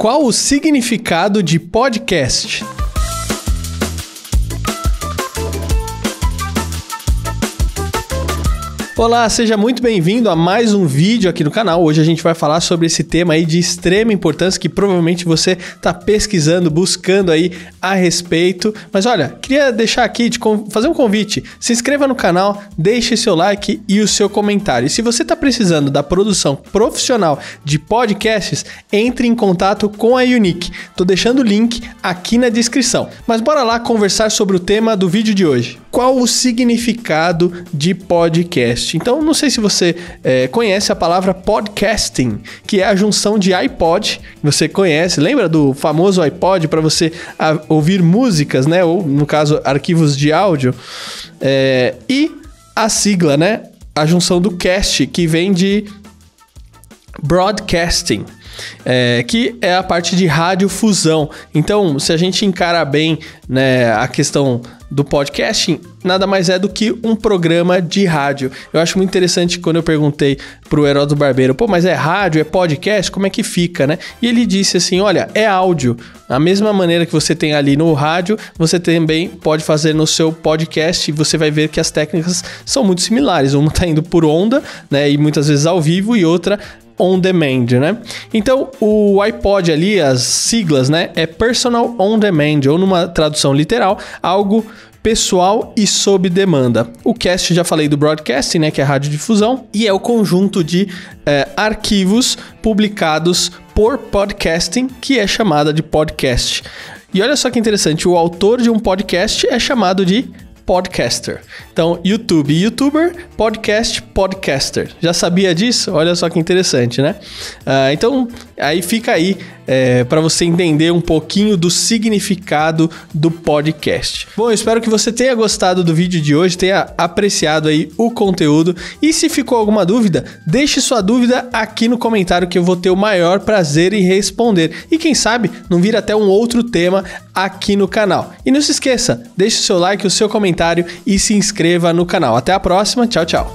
Qual o significado de podcast? Olá, seja muito bem-vindo a mais um vídeo aqui no canal. Hoje a gente vai falar sobre esse tema aí de extrema importância que provavelmente você está pesquisando, buscando aí a respeito. Mas olha, queria deixar aqui de fazer um convite. Se inscreva no canal, deixe seu like e o seu comentário. E se você está precisando da produção profissional de podcasts, entre em contato com a Unique. Tô deixando o link aqui na descrição. Mas bora lá conversar sobre o tema do vídeo de hoje. Qual o significado de podcast? Então, não sei se você é, conhece a palavra podcasting, que é a junção de iPod, você conhece, lembra do famoso iPod para você ouvir músicas, né? Ou, no caso, arquivos de áudio. É, e a sigla, né? A junção do cast, que vem de broadcasting. É, que é a parte de radiofusão. Então, se a gente encara bem né, a questão do podcasting nada mais é do que um programa de rádio. Eu acho muito interessante quando eu perguntei pro Heródoto Barbeiro, pô, mas é rádio, é podcast, como é que fica, né? E ele disse assim, olha, é áudio. A mesma maneira que você tem ali no rádio, você também pode fazer no seu podcast e você vai ver que as técnicas são muito similares. Uma tá indo por onda, né, e muitas vezes ao vivo e outra on demand, né? Então, o iPod ali, as siglas, né, é personal on demand ou numa tradução literal, algo pessoal e sob demanda. O cast, já falei do broadcasting, né, que é a radiodifusão, e é o conjunto de é, arquivos publicados por podcasting, que é chamada de podcast. E olha só que interessante, o autor de um podcast é chamado de podcaster. Então, YouTube, YouTuber, podcast, podcaster. Já sabia disso? Olha só que interessante, né? Uh, então, aí fica aí é, para você entender um pouquinho do significado do podcast. Bom, eu espero que você tenha gostado do vídeo de hoje, tenha apreciado aí o conteúdo. E se ficou alguma dúvida, deixe sua dúvida aqui no comentário que eu vou ter o maior prazer em responder. E quem sabe não vir até um outro tema aqui no canal. E não se esqueça, deixe o seu like, o seu comentário e se inscreva no canal. Até a próxima, tchau, tchau.